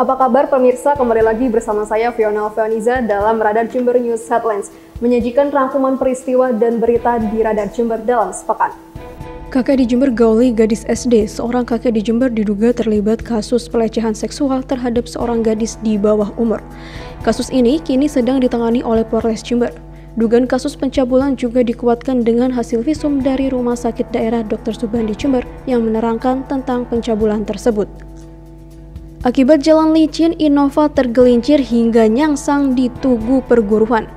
Apa kabar pemirsa? Kembali lagi bersama saya Fiona Alfianiza dalam Radar Jember News Headlines, menyajikan rangkuman peristiwa dan berita di Radar Jember dalam sepekan. Kakek di Jember gauli gadis SD. Seorang kakek di Jember diduga terlibat kasus pelecehan seksual terhadap seorang gadis di bawah umur. Kasus ini kini sedang ditangani oleh Polres Jember. Dugaan kasus pencabulan juga dikuatkan dengan hasil visum dari Rumah Sakit Daerah Dr. Subandi Jember yang menerangkan tentang pencabulan tersebut. Akibat jalan licin, Innova tergelincir hingga nyangsang di Tugu Perguruan.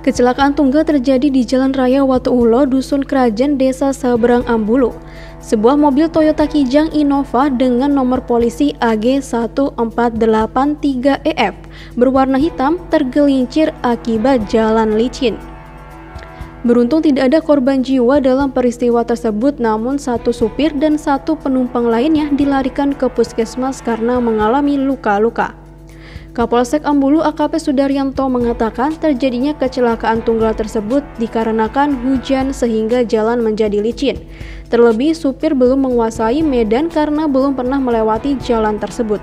Kecelakaan tunggal terjadi di Jalan Raya Watu Ulo, Dusun Kerajaan, Desa Sabrang Ambulu. Sebuah mobil Toyota Kijang Innova dengan nomor polisi AG1483EF berwarna hitam tergelincir akibat jalan licin. Beruntung tidak ada korban jiwa dalam peristiwa tersebut, namun satu supir dan satu penumpang lainnya dilarikan ke puskesmas karena mengalami luka-luka. Kapolsek Ambulu AKP Sudaryanto mengatakan terjadinya kecelakaan tunggal tersebut dikarenakan hujan sehingga jalan menjadi licin. Terlebih supir belum menguasai medan karena belum pernah melewati jalan tersebut.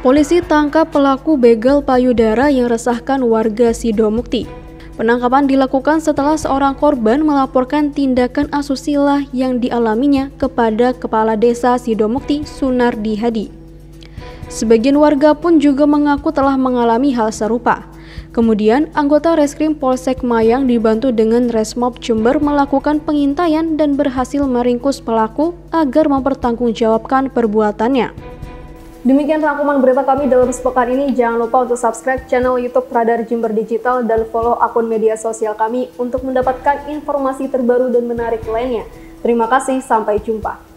Polisi tangkap pelaku begal payudara yang resahkan warga Sidomukti. Penangkapan dilakukan setelah seorang korban melaporkan tindakan asusila yang dialaminya kepada Kepala Desa Sidomukti Sunardi Hadi. Sebagian warga pun juga mengaku telah mengalami hal serupa. Kemudian, anggota Reskrim Polsek Mayang dibantu dengan Resmob Jember melakukan pengintaian dan berhasil meringkus pelaku agar mempertanggungjawabkan perbuatannya. Demikian rangkuman berita kami dalam sepekan ini. Jangan lupa untuk subscribe channel YouTube Radar Jember Digital dan follow akun media sosial kami untuk mendapatkan informasi terbaru dan menarik lainnya. Terima kasih, sampai jumpa.